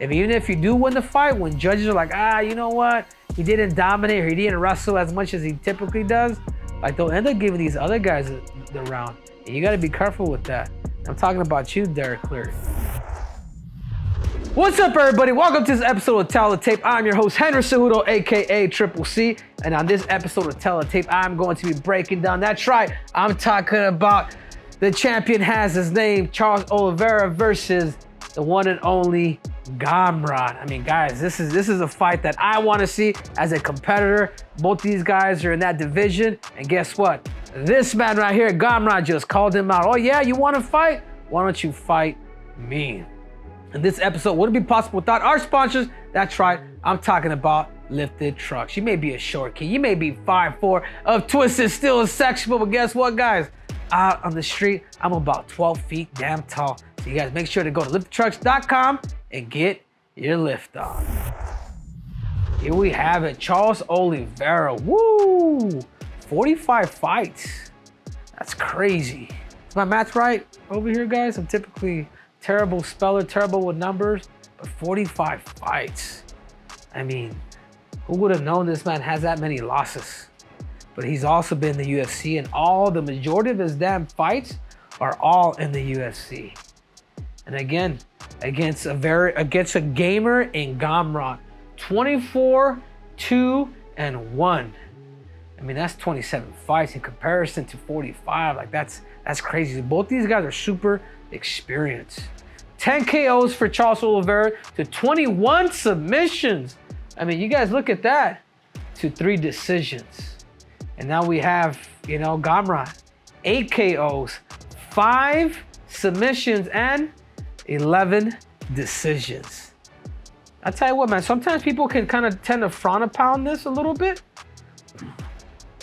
If even if you do win the fight, when judges are like, ah, you know what, he didn't dominate or he didn't wrestle as much as he typically does, like they'll end up giving these other guys the, round. And you got to be careful with that. I'm talking about you, Derek Cleary. What's up, everybody? Welcome to this episode of Tell Tape. I'm your host, Henry Cejudo, aka Triple C. And on this episode of Tell Tape, I'm going to be breaking down. That's right, I'm talking about the champion has his name, Charles Oliveira versus the one and only Gamrot. I mean, guys, this is this is a fight that I want to see as a competitor. Both these guys are in that division, and guess what? This man right here, Gamrot, just called him out. Oh yeah, you want to fight? Why don't you fight me? And this episode wouldn't be possible without our sponsors. That's right, I'm talking about Lifted Trucks. You may be a short kid, you may be 5'4 of twisted and sexual, but guess what, guys? Out on the street, I'm about 12 feet damn tall. So you guys make sure to go to liftedtrucks.com and get your lift on. Here we have it, Charles Oliveira. Woo! 45 fights. That's crazy. Is my math right over here, guys? I'm typically terrible speller, terrible with numbers, but 45 fights. I mean, who would have known this man has that many losses? But he's also been in the UFC, and all the majority of his damn fights are all in the UFC. And again, against a very against a gamer in Gamrot, 24, 2, and 1. I mean, that's 27 fights in comparison to 45. Like that's that's crazy. Both these guys are super experienced. 10 KOs for Charles Oliveira to 21 submissions. I mean, you guys look at that. To three decisions. And now we have, you know, Gamrot. Eight KOs, five submissions, and 11 decisions. I tell you what, man, sometimes people can kind of tend to frown upon this a little bit.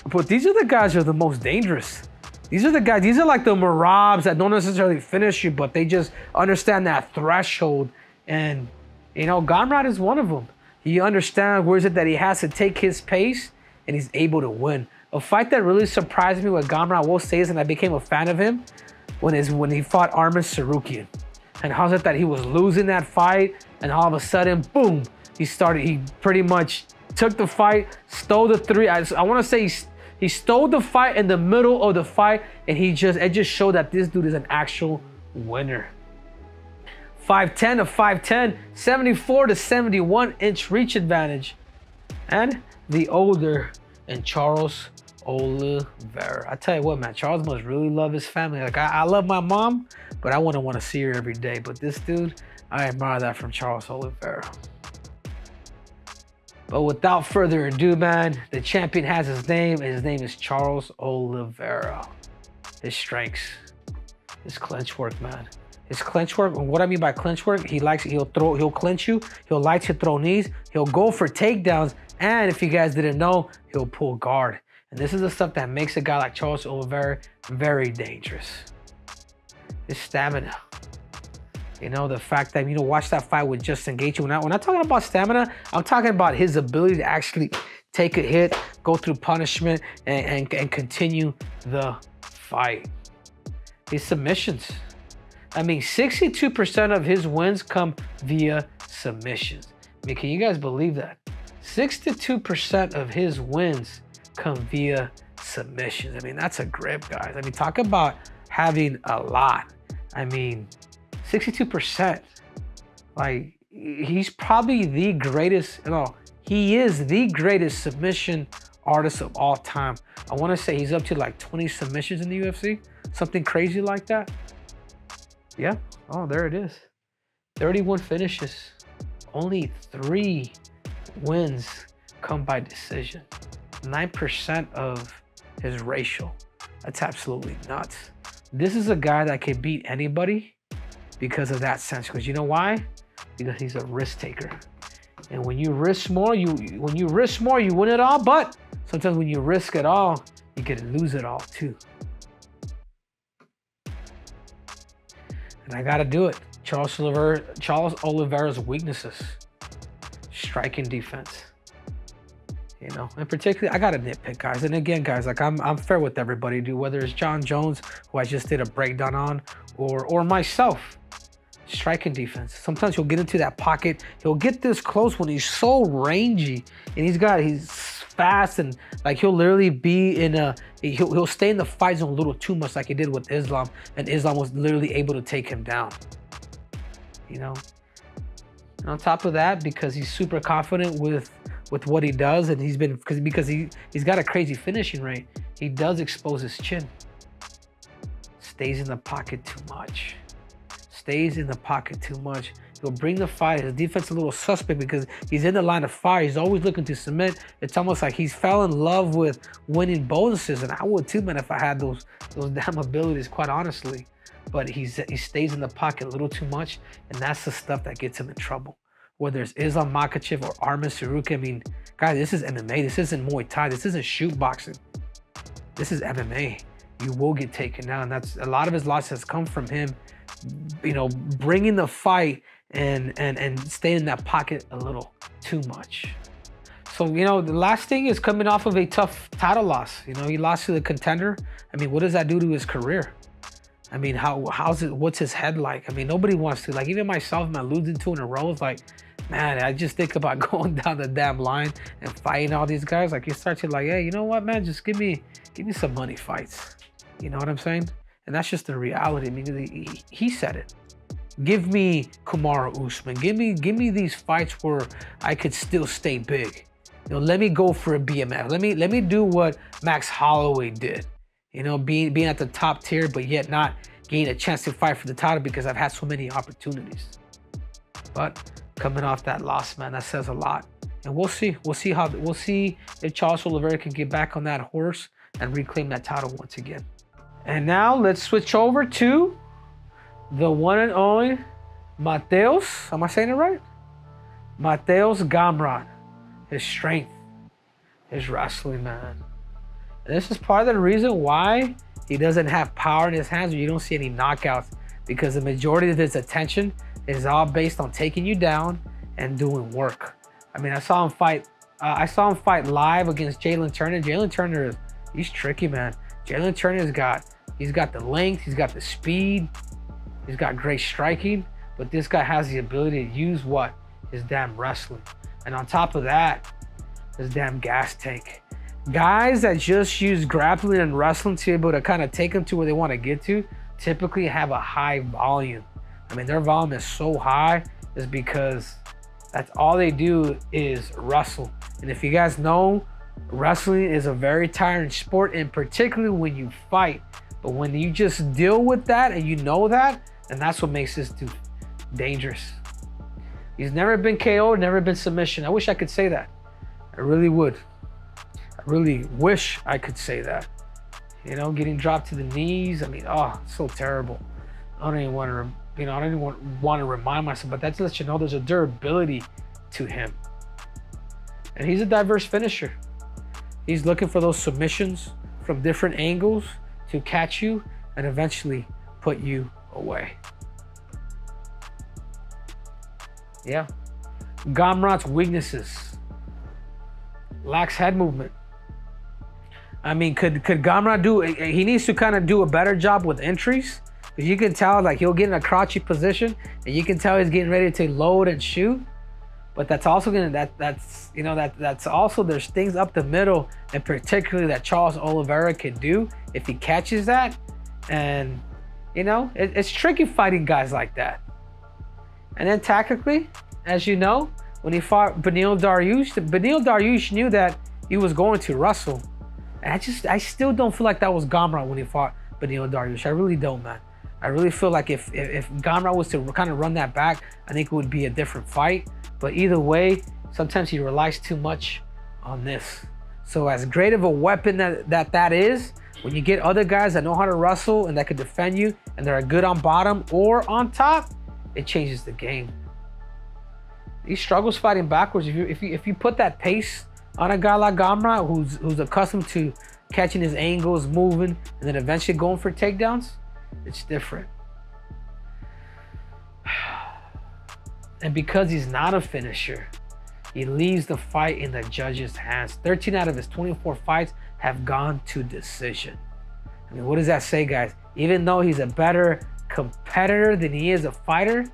But these are the guys who are the most dangerous. These are the guys, these are like the Merabs that don't necessarily finish you, but they just understand that threshold. And, you know, Gamrot is one of them. He understands where is it that he has to take his pace and he's able to win. A fight that really surprised me with Gamrot, I will say is, and I became a fan of him, when when he fought Arman Tsarukyan. And how's it that he was losing that fight, and all of a sudden, boom, he started, he pretty much took the fight, stole the three. I, I want to say he he stole the fight in the middle of the fight, and he just it just showed that this dude is an actual winner. 5'10 to 5'10, 74 to 71 inch reach advantage. And the older and Charles Oliveira. I tell you what, man, Charles must really love his family. Like I, I love my mom, but I wouldn't want to see her every day. But this dude, I admire that from Charles Oliveira. But without further ado, man, the champion has his name. His name is Charles Oliveira. His strengths, his clinch work, man. His clinch work, what I mean by clinch work, he likes, he'll throw, he'll clinch you, he'll like to throw knees, he'll go for takedowns, and if you guys didn't know, he'll pull guard. And this is the stuff that makes a guy like Charles Oliveira very dangerous. His stamina. You know, the fact that, you know, watch that fight with Justin Gaethje. When, I, when I'm talking about stamina, I'm talking about his ability to actually take a hit, go through punishment, and, and, and continue the fight. His submissions. I mean, 62% of his wins come via submissions. I mean, can you guys believe that? 62% of his wins come via submissions. I mean, that's a grip, guys. I mean, talk about having a lot. I mean, 62%. Like, he's probably the greatest, no, he is the greatest submission artist of all time. I want to say he's up to like 20 submissions in the UFC, something crazy like that. Yeah, oh, there it is. 31 finishes. Only three wins come by decision. 9% of his racial. That's absolutely nuts. This is a guy that can beat anybody because of that sense. Because you know why? Because he's a risk taker. And when you risk more, you when you risk more, you win it all. But sometimes when you risk it all, you can lose it all too. And I gotta do it. Charles Oliveira, Charles Oliveira's weaknesses. Striking defense. You know, and particularly I gotta nitpick guys. And again, guys, like I'm I'm fair with everybody, dude, whether it's Jon Jones, who I just did a breakdown on, or or myself. striking defense. Sometimes he'll get into that pocket. He'll get this close when he's so rangy and he's got he's fast and like he'll literally be in a he'll, he'll stay in the fight zone a little too much like he did with Islam and Islam was literally able to take him down. You know. And on top of that, because he's super confident with with what he does and he's been because because he he's got a crazy finishing rate, he does expose his chin. Stays in the pocket too much stays in the pocket too much. He'll bring the fight. His defense a little suspect because he's in the line of fire. He's always looking to submit. It's almost like he's fell in love with winning bonuses, and I would too, man, if I had those those damn abilities. Quite honestly, but he's he stays in the pocket a little too much, and that's the stuff that gets him in trouble. Whether it's Islam Makhachev or Arman Tsarukyan, I mean, guys, this is MMA. This isn't Muay Thai. This isn't shoot boxing. This is MMA. You will get taken down. That's a lot of his losses come from him you know, bringing the fight and and and staying in that pocket a little too much. So you know, the last thing is coming off of a tough title loss. You know, he lost to the contender. I mean, what does that do to his career? I mean, how how's it? What's his head like? I mean, nobody wants to. Like even myself, man, losing two in a row is like, man, I just think about going down the damn line and fighting all these guys. Like you start to like, hey, you know what, man, just give me give me some money fights. You know what I'm saying? And that's just the reality. I mean, he, he said it. Give me Kamaru Usman. Give me, give me these fights where I could still stay big. You know, let me go for a BMF. Let me, let me do what Max Holloway did. You know, being being at the top tier, but yet not getting a chance to fight for the title because I've had so many opportunities. But coming off that loss, man, that says a lot. And we'll see. We'll see how we'll see if Charles Oliveira can get back on that horse and reclaim that title once again. And now let's switch over to the one and only Mateusz. Am I saying it right? Mateusz Gamrot. His strength, his wrestling, man. And this is part of the reason why he doesn't have power in his hands or you don't see any knockouts because the majority of his attention is all based on taking you down and doing work. I mean, I saw him fight. Uh, I saw him fight live against Jalin Turner. Jalin Turner is he's tricky, man. Jalin Turner's got He's got the length, he's got the speed, he's got great striking, but this guy has the ability to use what? His damn wrestling. And on top of that, his damn gas tank. Guys that just use grappling and wrestling to be able to kind of take them to where they want to get to typically have a high volume. I mean, their volume is so high is because that's all they do is wrestle. And if you guys know, wrestling is a very tiring sport, and particularly when you fight, but when you just deal with that and you know that, and that's what makes this dude dangerous. He's never been KO'd, never been submission. I wish I could say that. I really would. I really wish I could say that. You know, getting dropped to the knees. I mean, oh, so terrible. I don't even want to, you know, I don't even want, want to remind myself, but that lets you know there's a durability to him. And he's a diverse finisher. He's looking for those submissions from different angles to catch you and eventually put you away. Yeah. Gamrot's weaknesses. Lacks head movement. I mean, could could Gamrot do? He needs to kind of do a better job with entries. Because you can tell, like he'll get in a crouchy position, and you can tell he's getting ready to load and shoot. But that's also gonna that that's you know that that's also there's things up the middle, and particularly that Charles Oliveira can do if he catches that, and you know, it, it's tricky fighting guys like that. And then tactically, as you know, when he fought Beneil Dariush, Beneil Dariush knew that he was going to wrestle. And I just, I still don't feel like that was Gamrot when he fought Beneil Dariush. I really don't, man. I really feel like if, if, if Gamrot was to kind of run that back, I think it would be a different fight. But either way, sometimes he relies too much on this. So as great of a weapon that that, that is, when you get other guys that know how to wrestle and that can defend you and they're good on bottom or on top, it changes the game. He struggles fighting backwards. If you if you if you put that pace on a guy like Gamrot who's who's accustomed to catching his angles, moving, and then eventually going for takedowns, it's different. And because he's not a finisher, he leaves the fight in the judge's hands. 13 out of his 24 fights have gone to decision. I mean, what does that say, guys? Even though he's a better competitor than he is a fighter.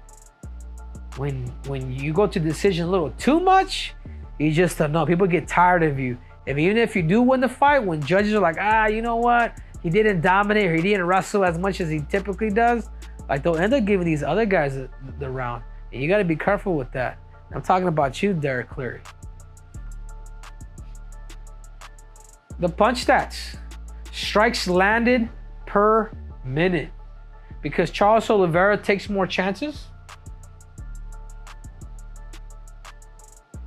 When when you go to decision a little too much, you just don't know. People get tired of you. If even if you do win the fight, when judges are like, ah, you know what, he didn't dominate or he didn't wrestle as much as he typically does, like they'll end up giving these other guys the, round. And you got to be careful with that. I'm talking about you, Derek Cleary. The punch stats strikes landed per minute because Charles Oliveira takes more chances.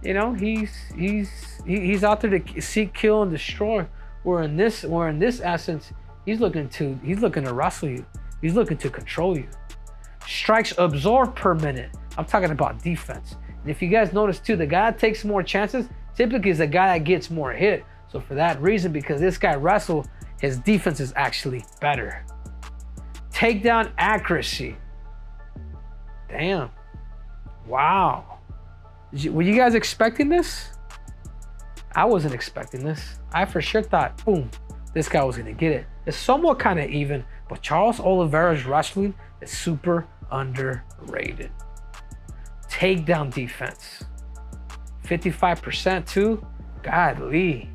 You know, he's he's he's out there to seek, kill, and destroy. Where in this, where in this essence, he's looking to he's looking to wrestle you. He's looking to control you. Strikes absorbed per minute. I'm talking about defense. And if you guys notice too, the guy that takes more chances typically is the guy that gets more hit. So for that reason, because this guy wrestle, his defense is actually better. Takedown accuracy. Damn. Wow. Were you guys expecting this? I wasn't expecting this. I for sure thought, boom, this guy was gonna get it. It's somewhat kind of even, but Charles Oliveira's wrestling is super underrated. Takedown defense, 55% too. Godly,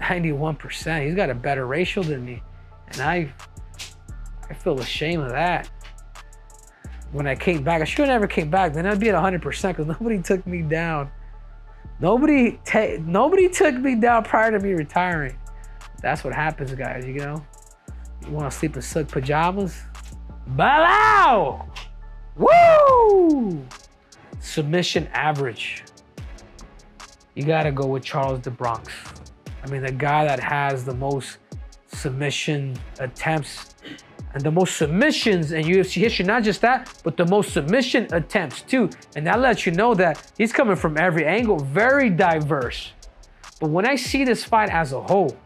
91%. He's got a better ratio than me, and I, I feel ashamed of that. When I came back, I should have never came back. Then I'd be at 100% because nobody took me down. Nobody, nobody took me down prior to me retiring. That's what happens, guys. You know, want to sleep in silk pajamas? Balau! Woo! Submission average. You got to go with Charles the Bronx. I mean, the guy that has the most submission attempts and the most submissions in UFC history. Not just that, but the most submission attempts too. And that lets you know that he's coming from every angle, very diverse. But when I see this fight as a whole,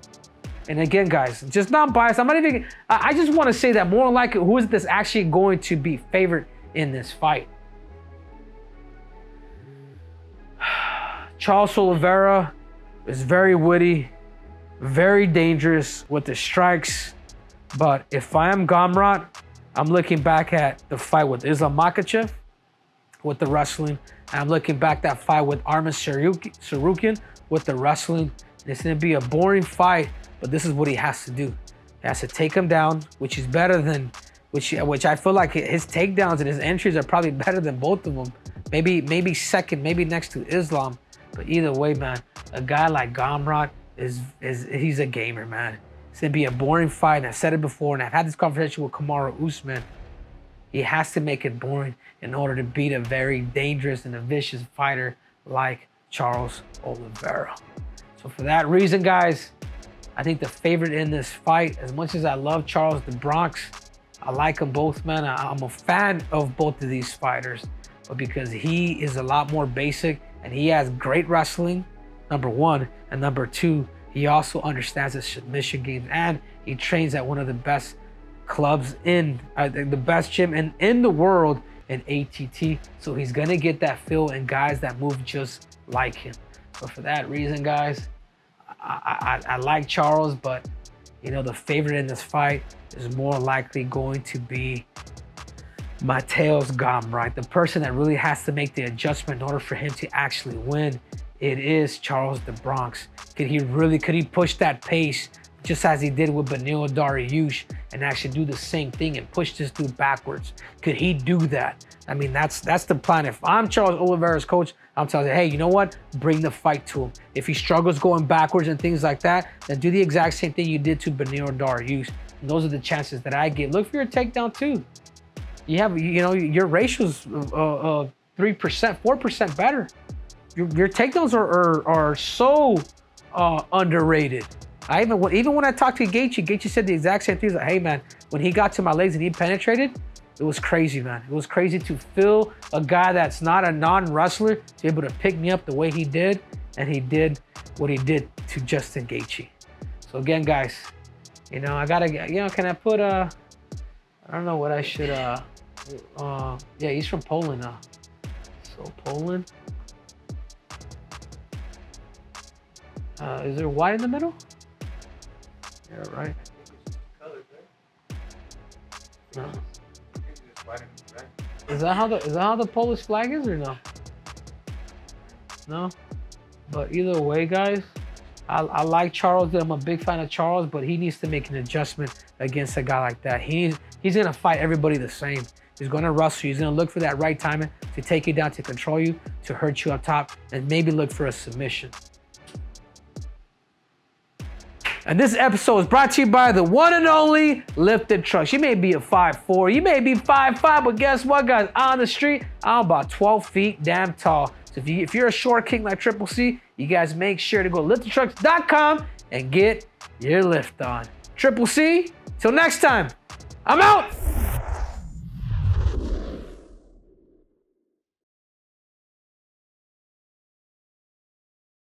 and again, guys, just not biased. I'm not even. I just want to say that more like who is this actually going to be favored in this fight? Charles Oliveira is very witty, very dangerous with the strikes. But if I am Gamrot, I'm looking back at the fight with Islam Makhachev with the wrestling. And I'm looking back that fight with Arman Tsarukyan with the wrestling. It's going to be a boring fight, but this is what he has to do. He has to take him down, which is better than, which which I feel like his takedowns and his entries are probably better than both of them. Maybe maybe second, maybe next to Islam. But either way, man, a guy like Gamrot is is he's a gamer, man. It's gonna be a boring fight. And I've said it before, and I've had this conversation with Kamaru Usman. He has to make it boring in order to beat a very dangerous and a vicious fighter like Charles Oliveira. So for that reason, guys, I think the favorite in this fight, as much as I love Charles the Bronx, I like them both, man. I'm a fan of both of these fighters, but because he is a lot more basic and he has great wrestling, number one, and number two, he also understands the submission game and he trains at one of the best clubs in uh, the best gym in, in the world in ATT. So he's gonna get that feel and guys that move just like him. So for that reason, guys, I, I, I like Charles, but you know the favorite in this fight is more likely going to be Mateusz right? the person that really has to make the adjustment in order for him to actually win it is Charles the Bronx. Could he really, could he push that pace just as he did with Beneil Dariush and actually do the same thing and push this dude backwards? Could he do that? I mean, that's that's the plan. If I'm Charles Oliveira's coach, I'm telling you, hey, you know what? Bring the fight to him. If he struggles going backwards and things like that, then do the exact same thing you did to Beneil Dariush. And those are the chances that I get. Look for your takedown too. You have, you know, your ratio's uh, uh, 3%, 4% better your, your takedowns are, are, are so uh, underrated. I even even when I talked to Gaethje, Gaethje said the exact same thing. He's like, hey man, when he got to my legs and he penetrated, it was crazy, man. It was crazy to feel a guy that's not a non-wrestler to be able to pick me up the way he did, and he did what he did to Justin Gaethje. So again, guys, you know I gotta, you know, can I put uh, I don't know what I should uh, uh, yeah, he's from Poland now. So Poland. Uh, is there white in the middle? Yeah, right. No. Is that how the is that how the Polish flag is or no? No, but either way, guys, I, I like Charles. I'm a big fan of Charles, but he needs to make an adjustment against a guy like that. He's he's gonna fight everybody the same. He's gonna wrestle you. He's gonna look for that right timing to take you down, to control you, to hurt you up top, and maybe look for a submission. And this episode is brought to you by the one and only Lifted Trucks. You may be a 5'4", you may be 5'5", but guess what, guys? On the street, I'm about 12 feet damn tall. So if, you, if you're a short king like Triple C, you guys make sure to go to liftedtrucks.com and get your lift on. Triple C, till next time, I'm out.